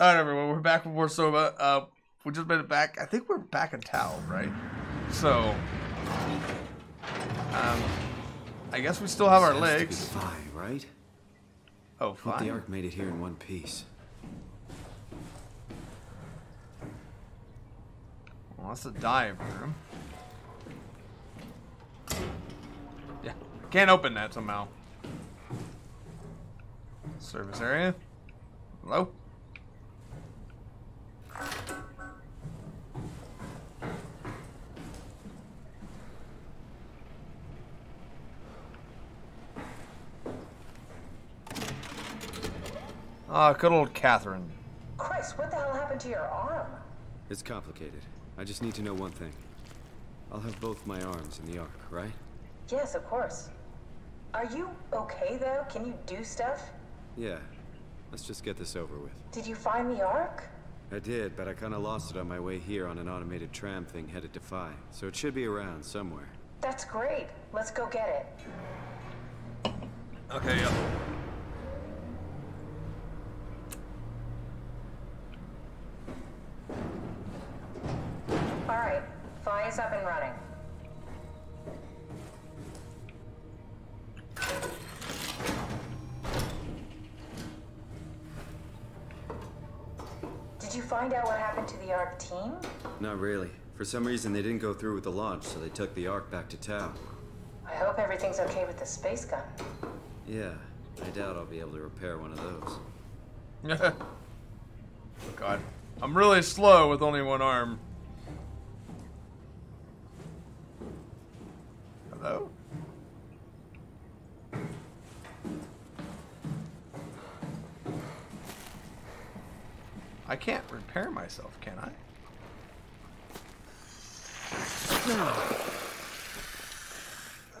Alright, everyone, we're back with more Soma. Uh, we just made it back. I think we're back in town, right? So, um, I guess we still have our This has to legs. Phi, right? Oh, fine. Hope the. Ark made it here in one piece. Well, that's a dive room. Yeah, can't open that somehow. Service area. Hello. Ah, good old Catherine. Chris, what the hell happened to your arm? It's complicated. I just need to know one thing. I'll have both my arms in the Ark, right? Yes, of course. Are you okay though? Can you do stuff? Yeah. Let's just get this over with. Did you find the Ark? I did, but I kind of lost it on my way here on an automated tram thing headed to Phi. So it should be around somewhere. That's great. Let's go get it. Okay, yeah. Happened to the Ark team? Not really. For some reason, they didn't go through with the launch, so they took the Ark back to Tau. I hope everything's okay with the space gun. Yeah, I doubt I'll be able to repair one of those. oh god. I'm really slow with only one arm. Hello? I can't repair myself, can I?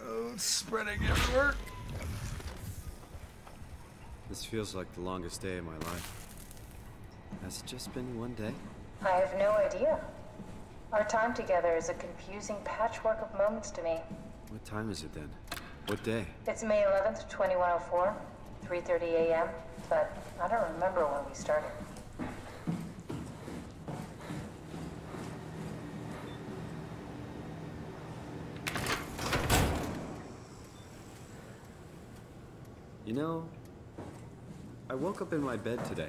Oh, it's spreading everywhere. This feels like the longest day of my life. Has it just been one day? I have no idea. Our time together is a confusing patchwork of moments to me. What time is it then? What day? It's May 11th, 2104, 3:30 a.m., but I don't remember when we started. Know, I woke up in my bed today.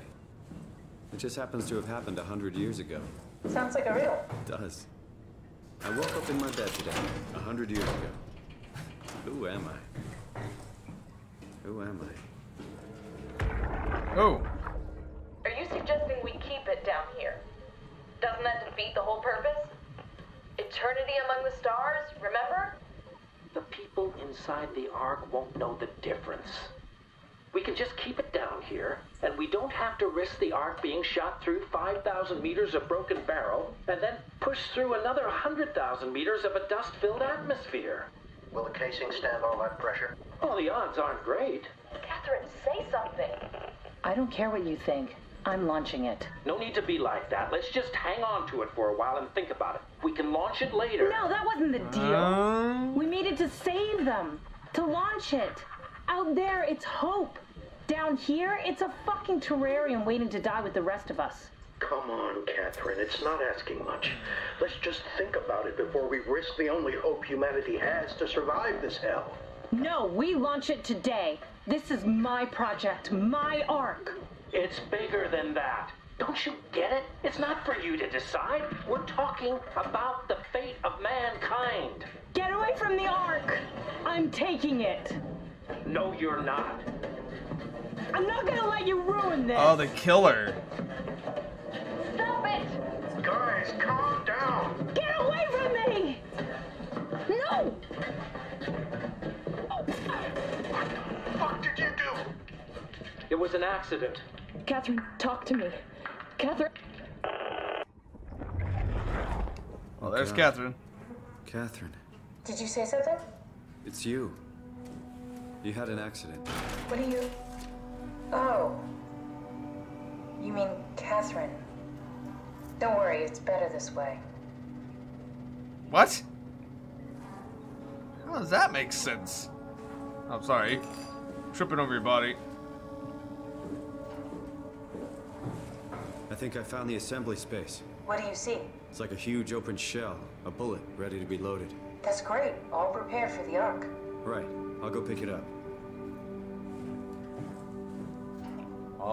It just happens to have happened a hundred years ago. Sounds like a riddle. It does. I woke up in my bed today, a hundred years ago. Who am I? Who am I? Oh. Are you suggesting we keep it down here? Doesn't that defeat the whole purpose? Eternity among the stars, remember? The people inside the Ark won't know the difference. We can just keep it down here, and we don't have to risk the Ark being shot through 5,000 meters of broken barrel, and then push through another 100,000 meters of a dust filled atmosphere. Will the casing stand all that pressure? Well, the odds aren't great. Catherine, say something. I don't care what you think. I'm launching it. No need to be like that. Let's just hang on to it for a while and think about it. We can launch it later. No, that wasn't the deal. Um, We made it to save them, to launch it. Out there, it's hope. Down here, it's a fucking terrarium waiting to die with the rest of us. Come on, Catherine. It's not asking much. Let's just think about it before we risk the only hope humanity has to survive this hell. No, we launch it today. This is my project, my Ark. It's bigger than that. Don't you get it? It's not for you to decide. We're talking about the fate of mankind. Get away from the ark! I'm taking it. No, you're not. I'm not gonna let you ruin this. oh, the killer. Stop it! Guys, calm down. Get away from me! No! Oh. What did you do? It was an accident. Catherine, talk to me. Catherine. Well, there's God. Catherine. Catherine, Did you say something? it's you. You had an accident. What are you. Oh. You mean Catherine? Don't worry, it's better this way. What? How does that make sense? I'm sorry. Tripping over your body. I think I found the assembly space. What do you see? It's like a huge open shell, a bullet ready to be loaded. That's great. All prepared for the Ark. Right, I'll go pick it up.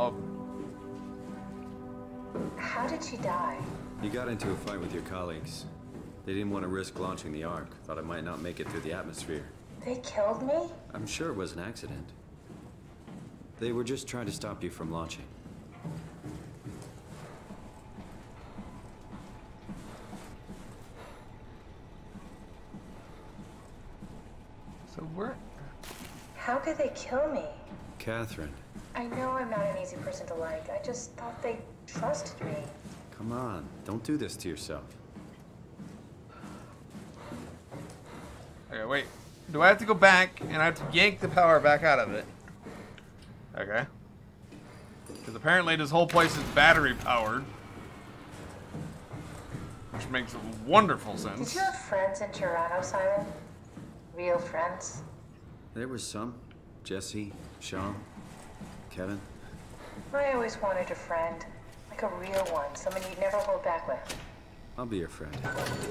Oh, How did she die? You got into a fight with your colleagues. They didn't want to risk launching the Ark. Thought I might not make it through the atmosphere. They killed me? I'm sure it was an accident. They were just trying to stop you from launching. so we're. How could they kill me? Catherine, I know I'm not an easy person to like. I just thought they trusted me. come on. Don't do this to yourself. Okay, wait. Do I have to go back and I have to yank the power back out of it? Okay. Because apparently this whole place is battery powered. Which makes wonderful sense. Did you have friends in Toronto, Simon? Real friends? There was some. Jesse, Sean, Kevin. I always wanted a friend. Like a real one. Someone you'd never hold back with. I'll be your friend.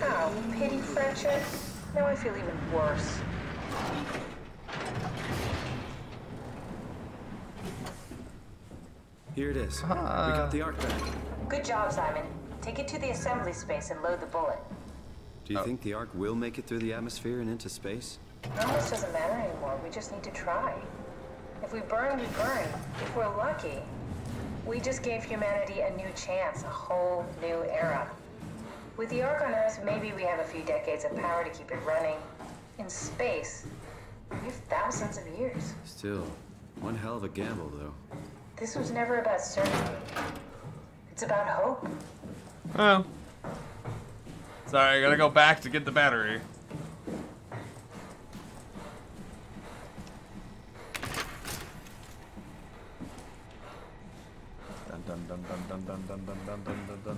Oh, pity friendship? Now I feel even worse. Here it is. We got the Ark back. Good job, Simon. Take it to the assembly space and load the bullet. Do you oh. think the Ark will make it through the atmosphere and into space? Almost doesn't matter anymore. We just need to try. If we burn, we burn. If we're lucky, we just gave humanity a new chance, a whole new era. With the Ark on Earth, maybe we have a few decades of power to keep it running. In space, we have thousands of years. Still, one hell of a gamble, though. This was never about certainty. It's about hope. Oh. Sorry, I gotta go back to get the battery. Dun dun dun dun dun dun dun dun dun dun dun dun.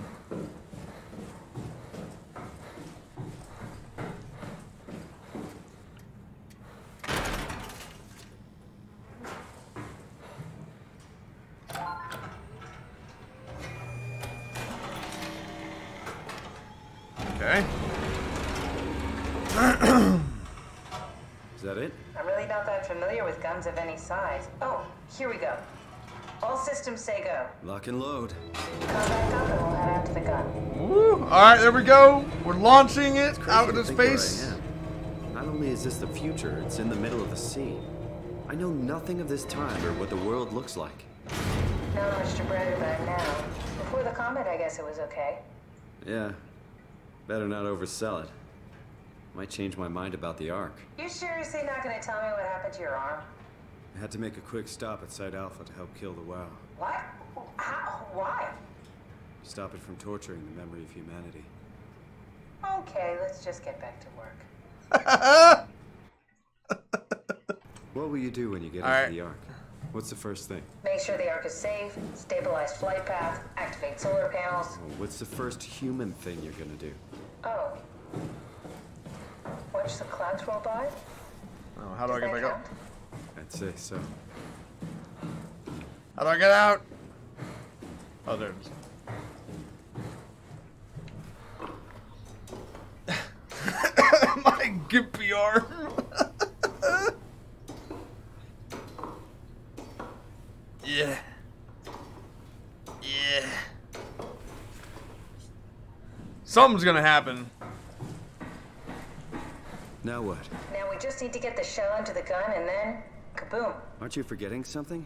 Okay. Is that it? I'm really not that familiar with guns of any size. Oh, here we go. All systems say go. Lock and load. Come back up and we'll head out to the gun. Woo! All right, there we go. We're launching it out to into think where I space. Not only is this the future, it's in the middle of the sea. I know nothing of this time or what the world looks like. Not much to brag about now. Before the comet, I guess it was okay. Yeah. Better not oversell it. Might change my mind about the Ark. You seriously not gonna tell me what happened to your arm? I had to make a quick stop at Site Alpha to help kill the WAU. What? How? Why? Stop it from torturing the memory of humanity. Okay, let's just get back to work. What will you do when you get All into right. the Ark? What's the first thing? Make sure the Ark is safe, stabilize flight path, activate solar panels. Oh, What's the first human thing you're gonna do? Oh. Watch the clouds roll by? Oh, how do I get that back up? Count? I'd say so. How do I get out? Oh, there it is. My gimpy arm. yeah. Yeah. Something's gonna happen. Now what? Now we just need to get the shell into the gun and then kaboom. Aren't you forgetting something?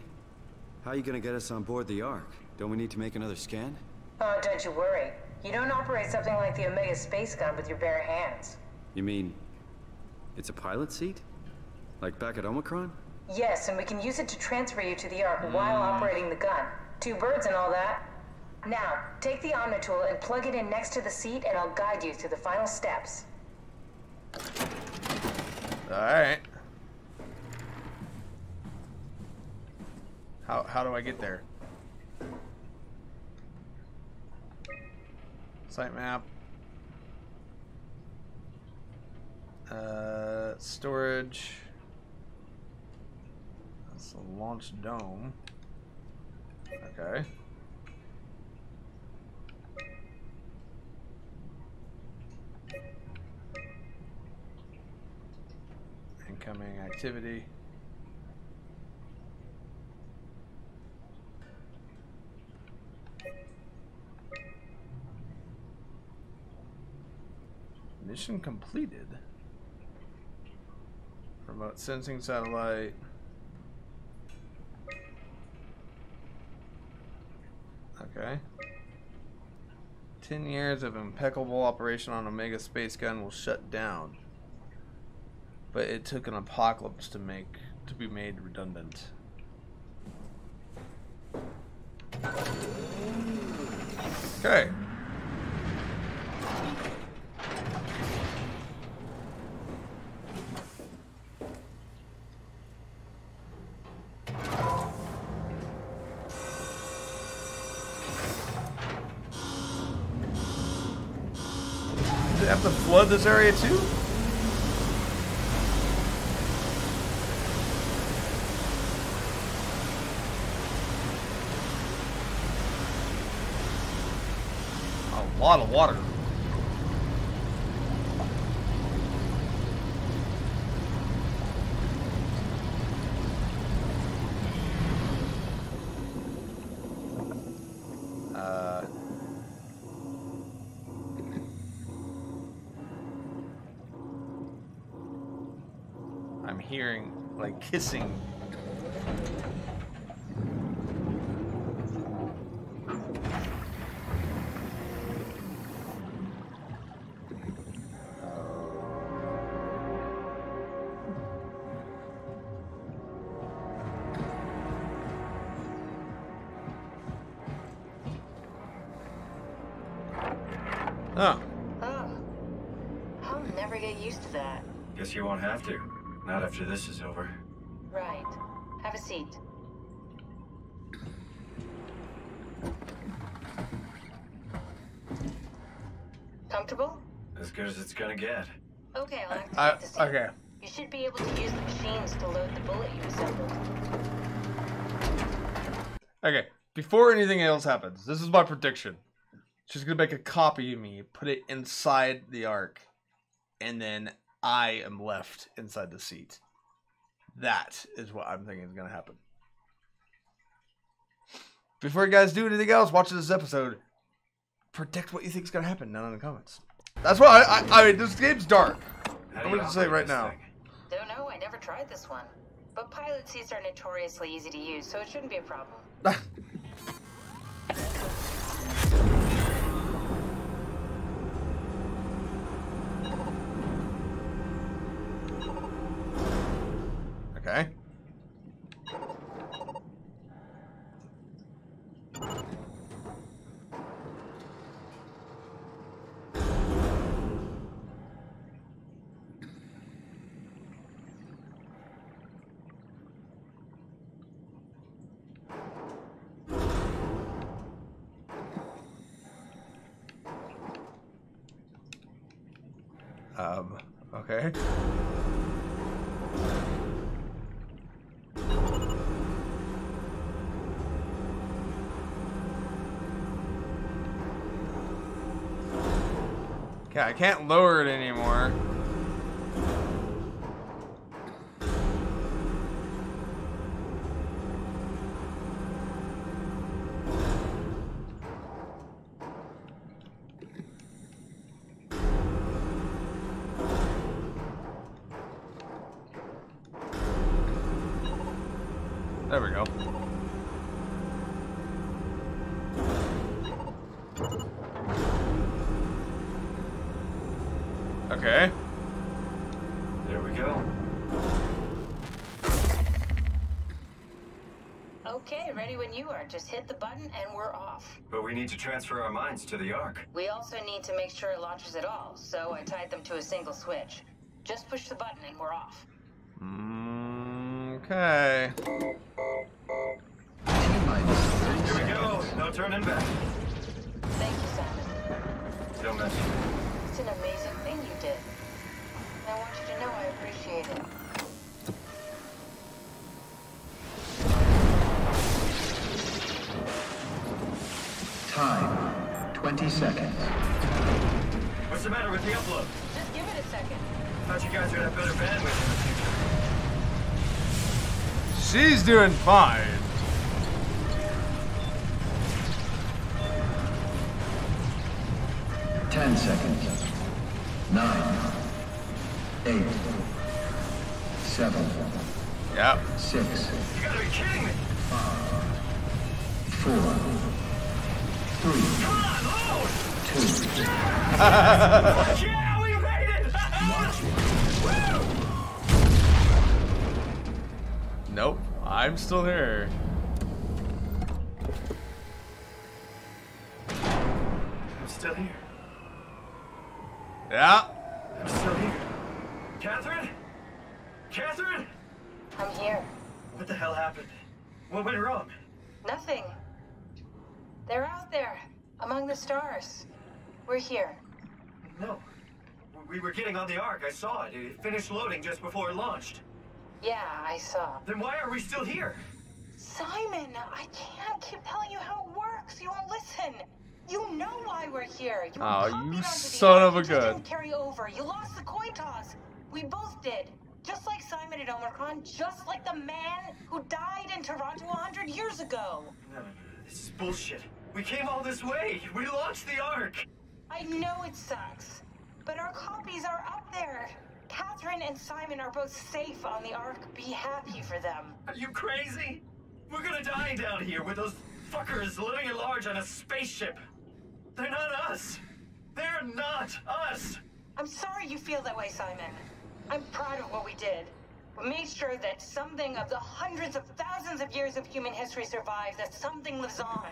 How are you gonna get us on board the Ark? Don't we need to make another scan? Oh, don't you worry. You don't operate something like the Omega space gun with your bare hands. You mean it's a pilot seat? Like back at Omicron? Yes, and we can use it to transfer you to the Ark while mm. operating the gun. Two birds and all that. Now, take the Omnitool and plug it in next to the seat, and I'll guide you through the final steps. Alright. How, how do I get there? Site map. Uh, storage. That's the launch dome. Okay. Incoming activity. Mission completed. Remote sensing satellite. Okay. 10 years of impeccable operation on Omega Space Gun will shut down. But it took an apocalypse to make to be made redundant. Okay. Does it have to flood this area too? A lot of water. Uh, I'm hearing kissing. Oh, Oh. I'll never get used to that. Guess you won't have to. Not after this is over. Right. Have a seat. Comfortable? As good as it's gonna get. Okay, I'll activate I, the suit. okay. You should be able to use the machines to load the bullet you assembled. Okay, before anything else happens, this is my prediction. She's gonna make a copy of me, put it inside the ark, and then I am left inside the seat. That is what I'm thinking is gonna happen. Before you guys do anything else, watch this episode. Predict what you think is gonna happen down in the comments. That's why I, I, I mean, this game's dark. I'm gonna say right now. thing? Don't know, I never tried this one. But pilot seats are notoriously easy to use, so it shouldn't be a problem. Um, okay. Okay, I can't lower it anymore. There we go. Okay. There we go. Okay, ready when you are. Just hit the button and we're off. But we need to transfer our minds to the Ark. We also need to make sure it launches at all, so I tied them to a single switch. Just push the button and we're off. Mm, okay. Here we go. No turning back. Thank you, Simon. Don't mention it. It's an amazing thing you did. I want you to know I appreciate it. Time, 20 seconds. What's the matter with the upload? Just give it a second. Thought you guys would have better bandwidth in the future. She's doing fine. Ten seconds. Nine. Eight. Seven. Yep. Six. You gotta be kidding me! Four. Three. Come on, load! Two. Yeah, we made it! Nope. I'm still here. Catherine? Catherine? I'm here. What the hell happened? What went wrong? Nothing. They're out there, among the stars. We're here. No. We were getting on the Ark. I saw it. It finished loading just before it launched. Yeah, I saw. Then why are we still here? Simon, I can't keep telling you how it works. You won't listen. You know why we're here. You Oh, you son of a gun. Didn't carry over. You lost the coin toss. We both did. Just like Simon at Omicron, just like the man who died in Toronto a hundred years ago. No, no, no. This is bullshit. We came all this way. We launched the Ark. I know it sucks, but our copies are up there. Catherine and Simon are both safe on the Ark. Be happy for them. Are you crazy? We're gonna die down here with those fuckers living at large on a spaceship. They're not us. They're not us. I'm sorry you feel that way, Simon. I'm proud of what we did. We made sure that something of the hundreds of thousands of years of human history survives, that something lives on.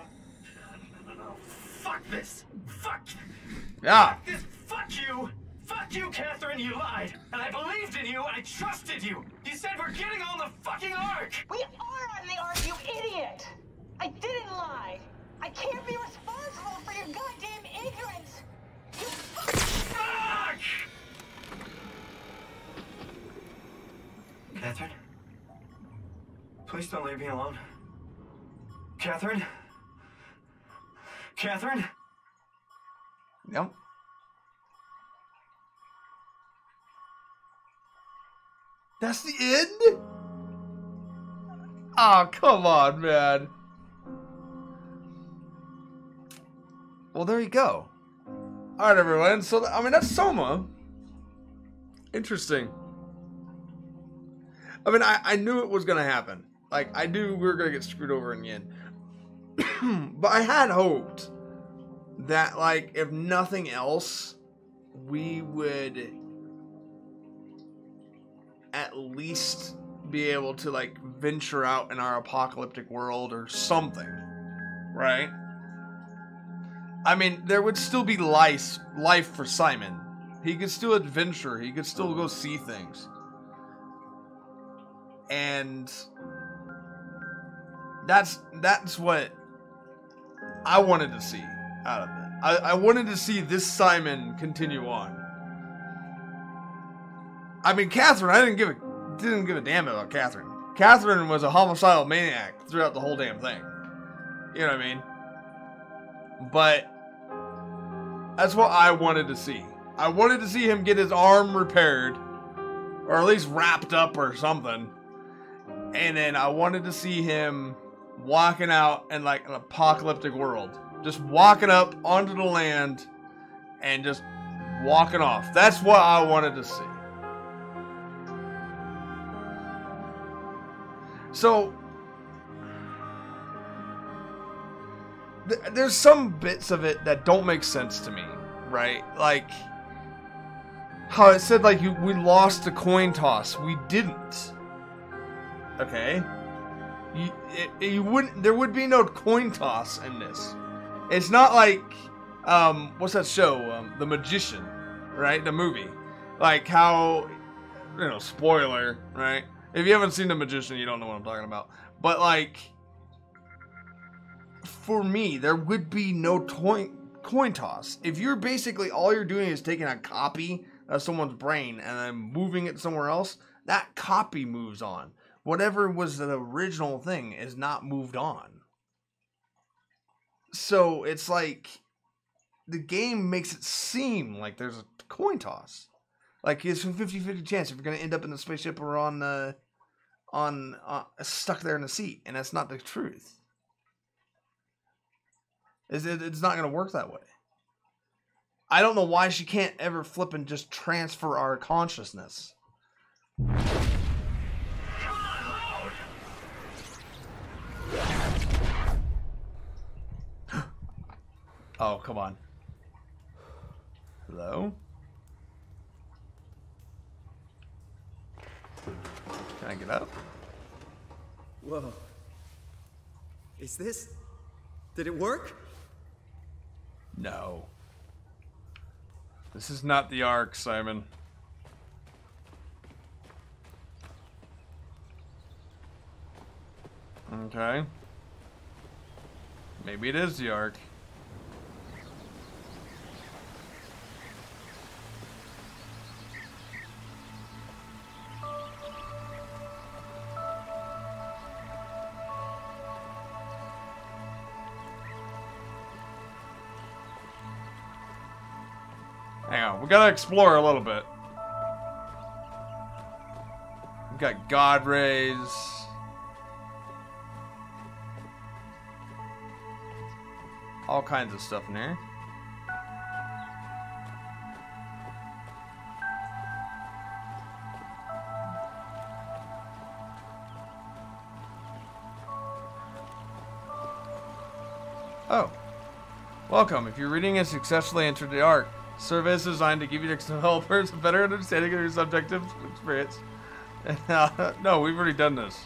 No, no, no. Fuck this. Fuck. Yeah. Fuck this. Fuck you. Fuck you, Catherine. You lied. And I believed in you. I trusted you. You said we're getting on the fucking Ark. We are on the Ark, you idiot! I didn't lie. I can't be responsible for your goddamn ignorance. You Fuck! Catherine? Please don't leave me alone. Catherine? Catherine? Yep. That's the end? Oh, come on, man. Well, there you go. All right, everyone. So, I mean, that's Soma. Interesting. I mean, I, I knew it was going to happen. Like, I knew we were going to get screwed over in the end. but I had hoped that like if nothing else we would at least be able to like venture out in our apocalyptic world or something right i mean there would still be life life for simon he could still adventure he could still go see things and that's that's what I wanted to see out of it. I, I wanted to see this Simon continue on. I mean, Catherine, I didn't give a didn't give a damn about Catherine. Catherine was a homicidal maniac throughout the whole damn thing. You know what I mean? But that's what I wanted to see. I wanted to see him get his arm repaired, or at least wrapped up or something. And then I wanted to see him walking out in like an apocalyptic world. Just walking up onto the land and just walking off. That's what I wanted to see. So th- there's some bits of it that don't make sense to me, right? Like how it said like we lost the coin toss. We didn't. Okay. You, it, you wouldn't. There would be no coin toss in this. It's not like, um, what's that show? Um, the Magician, right? The movie, like how, you know, spoiler, right? If you haven't seen The Magician, you don't know what I'm talking about. But like, for me, there would be no coin coin toss. If you're basically all you're doing is taking a copy of someone's brain and then moving it somewhere else, that copy moves on whatever was the original thing is not moved on. So it's like the game makes it seem like there's a coin toss. Like it's a 50 50 chance if you're going to end up in the spaceship or on the on uh, stuck there in the seat, and that's not the truth. It's, it, it's not going to work that way. I don't know why she can't ever flip and just transfer our consciousness. Oh, come on. Hello? Can I get up? Whoa. Is this. Did it work? No. This is not the Ark, Simon. Okay. Maybe it is the Ark. Gotta explore a little bit. We've got God rays. All kinds of stuff in here. Oh. Welcome. If you're reading and successfully entered the Ark, survey is designed to give you developers a better understanding of your subjective experience. Uh, no, we've already done this.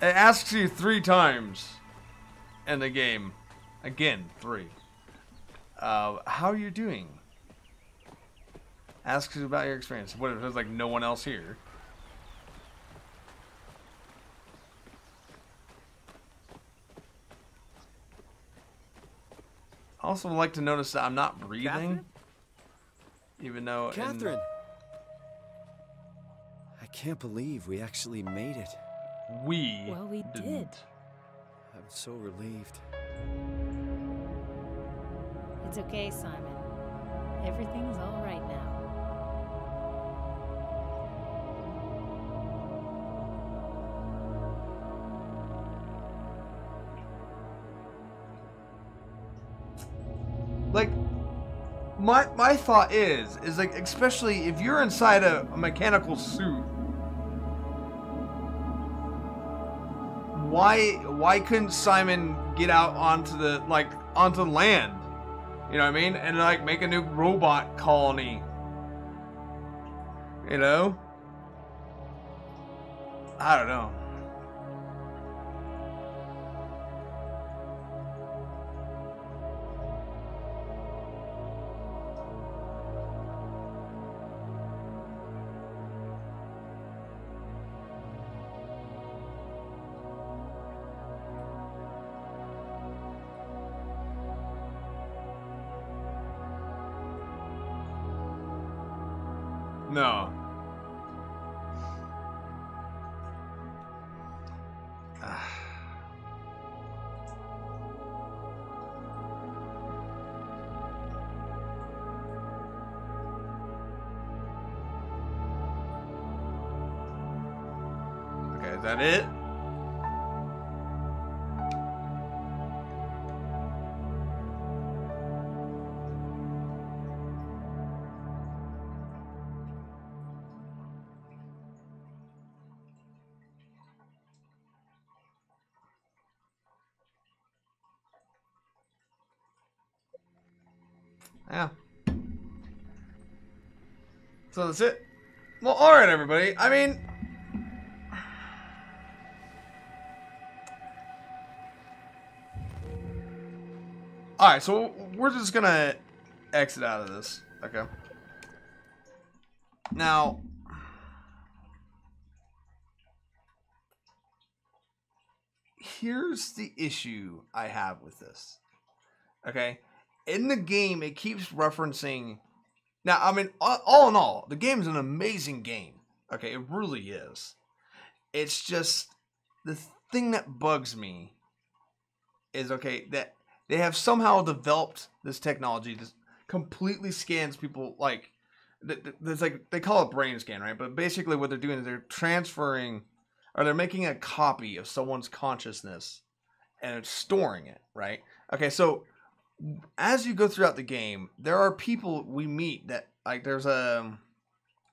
It asks you three times in the game. Again, three. Uh, how are you doing? Asks you about your experience. What if there's like no one else here? Also like to notice that I'm not breathing. Catherine? Even though. in- Catherine! I can't believe we actually made it. we. Well, we did. didn't. I'm so relieved. It's okay, Simon. Everything's all right now. My my thought is is like especially if you're inside a, a mechanical suit why why couldn't simon get out onto the like onto land? You know what i mean? And like make a new robot colony. You know? I don't know No. Okay, is that it? So that's it. Well, all right, everybody. I mean, all right. So we're just gonna exit out of this. Okay. Now, here's the issue I have with this. Okay. In the game, it keeps referencing. Now, I mean, all, in all, the game is an amazing game. Okay, it really is. It's just the thing that bugs me is okay that they have somehow developed this technology that completely scans people like th- th- there's like they call it brain scan, right? But basically, what they're doing is they're transferring, or they're making a copy of someone's consciousness, and it's storing it, right? Okay, so as you go throughout the game, there are people we meet that like there's a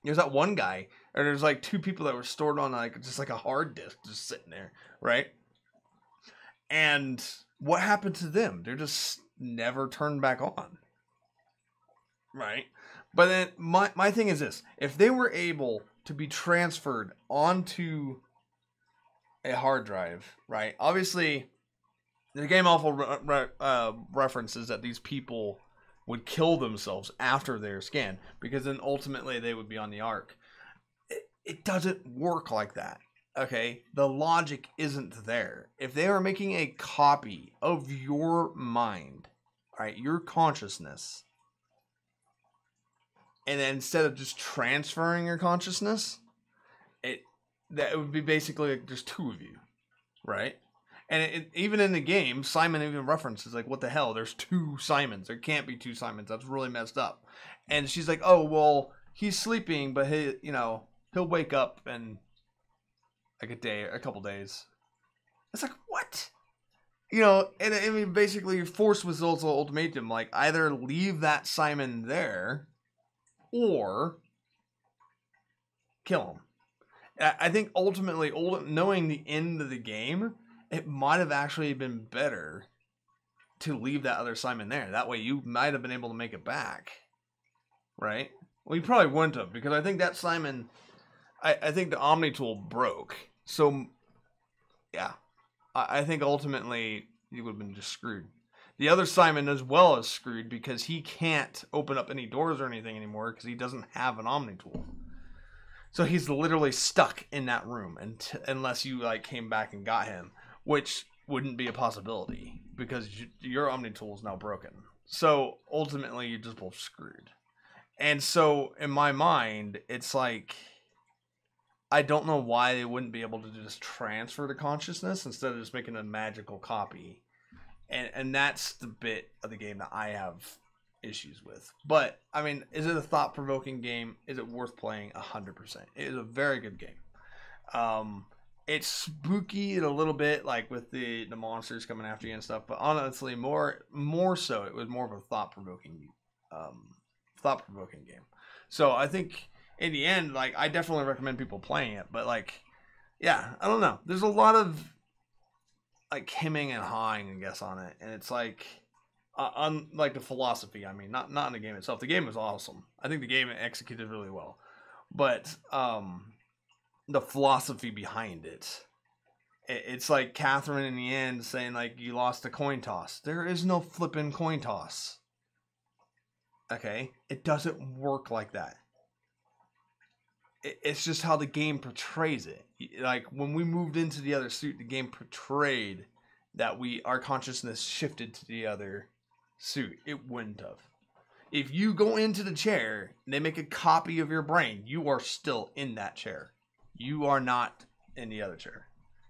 there's that one guy, or there's like two people that were stored on like just like a hard disk, just sitting there, right? And what happened to them? They're just never turned back on, right? But then my my thing is this: if they were able to be transferred onto a hard drive, right? Obviously, the game also re- re- uh, references that these people would kill themselves after their scan because then ultimately they would be on the Ark. It, it doesn't work like that. Okay, the logic isn't there. If they are making a copy of your mind, right, your consciousness, and then instead of just transferring your consciousness, it that would be basically there's two of you, right? And it, it- even in the game, Simon even references like, "What the hell? There's two Simons. There can't be two Simons. That's really messed up." And she's like, "Oh well, he's sleeping, but he, you know, he'll wake up in like a day, a couple days." It's like what? You know, and I mean, basically, Force was also ultimatum like either leave that Simon there, or kill him. I think ultimately, ult- knowing the end of the game, it might have actually been better to leave that other Simon there. That way, you might have been able to make it back, right? Well, you probably wouldn't have because I think that Simon, I, I think the Omni tool broke. So, yeah, I, I think ultimately you would have been just screwed. The other Simon as well is screwed because he can't open up any doors or anything anymore because he doesn't have an Omni tool. So he's literally stuck in that room unt- unless you like came back and got him, which wouldn't be a possibility because y- your Omni tool is now broken. So ultimately, you're just both screwed. And so in my mind, it's like I don't know why they wouldn't be able to just transfer the consciousness instead of just making a magical copy. And and that's the bit of the game that I have issues with. But I mean, is it a thought provoking game? Is it worth playing? hundred percent. It is a very good game. Um, it's spooky a little bit, like with the the monsters coming after you and stuff. But honestly, more more so, it was more of a thought provoking, um, thought provoking game. So I think in the end, like I definitely recommend people playing it. But like, yeah, I don't know. There's a lot of like hemming and hawing, I guess, on it, and it's like uh, on like the philosophy. I mean, not not in the game itself. The game is awesome. I think the game executed really well, but um, the philosophy behind it. it- It's like Catherine in the end saying like you lost a coin toss. There is no flipping coin toss. Okay, it doesn't work like that. It's just how the game portrays it. Like when we moved into the other suit, the game portrayed that we our consciousness shifted to the other suit. It wouldn't have. If you go into the chair and they make a copy of your brain, you are still in that chair. You are not in the other chair.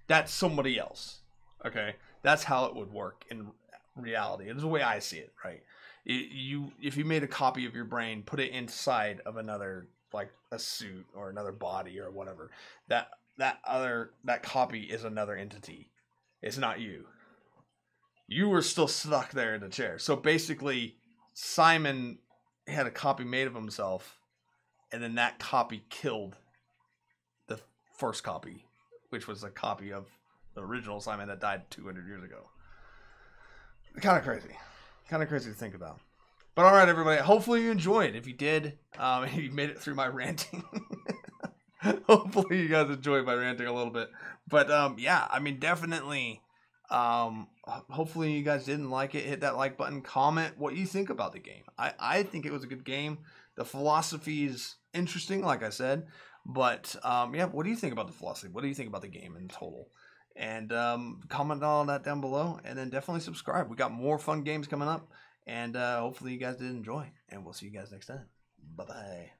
That's somebody else. Okay, that's how it would work in reality. It's the way I see it. Right? It, you, if you made a copy of your brain, put it inside of another, like a suit or another body or whatever. That that other that copy is another entity. It's not you you were still stuck there in the chair. So basically, Simon had a copy made of himself, and then that copy killed first copy, which was a copy of the original Simon that died 200 years ago. Kind of crazy. Kind of crazy to think about. But all right, everybody. Hopefully you enjoyed. If you did, um, if you made it through my ranting. hopefully you guys enjoyed my ranting a little bit. But um, yeah, I mean, definitely um hopefully you guys didn't like it hit that like button comment what you think about the game i i think it was a good game the philosophy is interesting like i said but um yeah what do you think about the philosophy? What do you think about the game in total? And um comment on that down below and then definitely subscribe. We got more fun games coming up and uh hopefully you guys did enjoy and we'll see you guys next time. Bye bye